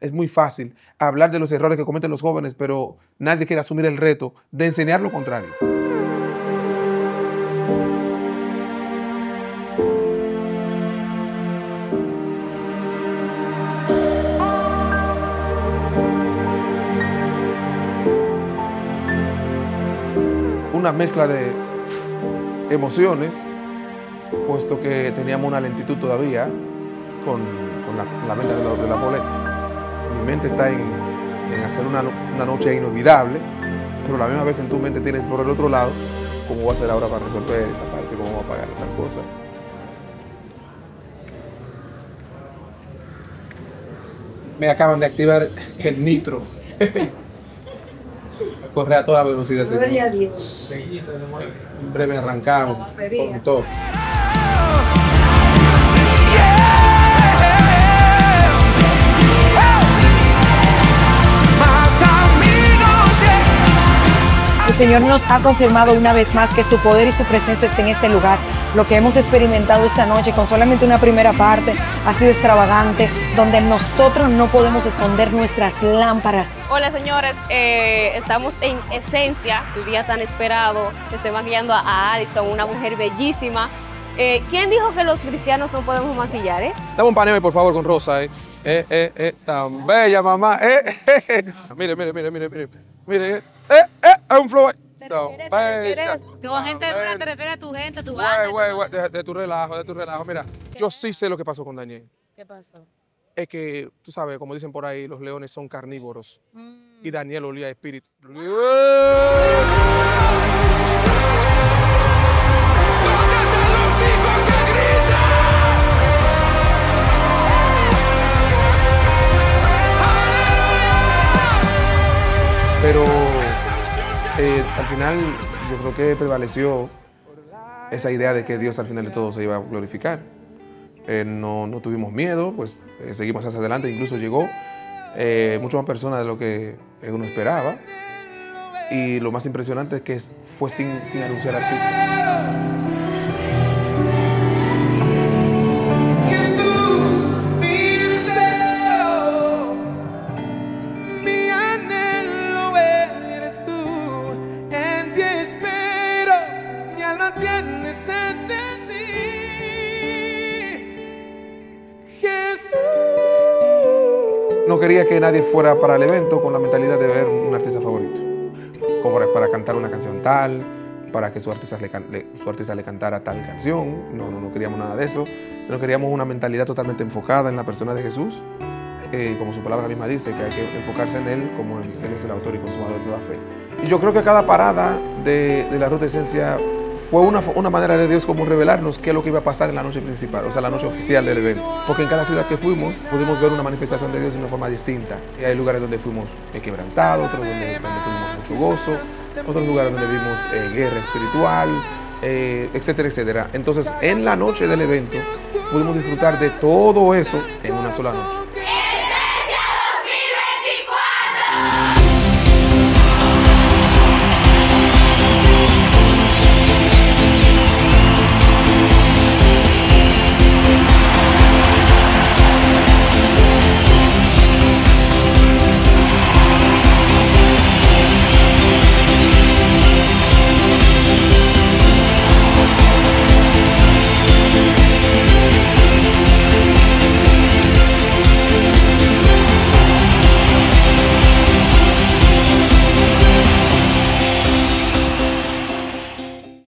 Es muy fácil hablar de los errores que cometen los jóvenes, pero nadie quiere asumir el reto de enseñar lo contrario. Una mezcla de emociones, puesto que teníamos una lentitud todavía con, la, venta de la, boleta. Mi mente está en, hacer una, noche inolvidable, pero a la misma vez en tu mente tienes por el otro lado cómo va a ser ahora para resolver esa parte, cómo va a pagar tal cosa. Me acaban de activar el nitro. Corre a toda velocidad. Gloria a Dios. En breve arrancamos con todo. Señor nos ha confirmado una vez más que su poder y su presencia está en este lugar. Lo que hemos experimentado esta noche con solamente una primera parte ha sido extravagante, donde nosotros no podemos esconder nuestras lámparas. Hola señores, eh, estamos en Esencia, el día tan esperado. Estoy maquillando a Alison, una mujer bellísima. Eh, ¿Quién dijo que los cristianos no podemos maquillar, eh? Dame un paneo, por favor, con Rosa, eh. Eh, eh, eh, tan bella, mamá. Eh, eh, eh. Mire, mire, mire, mire, mire. Mire, eh, un flow. Con gente dura te refieres a tu gente, a tu banda. Güey, güey, de, de, tu relajo, de tu relajo. Mira, yo sí sé lo que pasó con Daniel. ¿Qué pasó? Es que, tú sabes, como dicen por ahí, los leones son carnívoros. Mm. Y Daniel olía a espíritu. Pero eh, al final yo creo que prevaleció esa idea de que Dios al final de todo se iba a glorificar. Eh, no, no, tuvimos miedo, pues eh, seguimos hacia adelante, incluso llegó mucho más personas de lo que uno esperaba. Y lo más impresionante es que fue sin, sin anunciar artista. No quería que nadie fuera para el evento con la mentalidad de ver un artista favorito, como para, cantar una canción tal, para que su artista le, su artista le cantara tal canción, no, no, no queríamos nada de eso, sino queríamos una mentalidad totalmente enfocada en la persona de Jesús, eh, como su palabra misma dice, que hay que enfocarse en Él como Él es el autor y consumador de toda fe. Y yo creo que cada parada de, la Ruta Esencia fue una, una, manera de Dios como revelarnos qué es lo que iba a pasar en la noche principal, o sea, la noche oficial del evento. Porque en cada ciudad que fuimos pudimos ver una manifestación de Dios de una forma distinta. Y hay lugares donde fuimos eh, quebrantados, otros donde, tuvimos mucho gozo, otros lugares donde vimos eh, guerra espiritual, eh, etcétera, etcétera. Entonces, en la noche del evento pudimos disfrutar de todo eso en una sola noche. ¡Esencia 2024!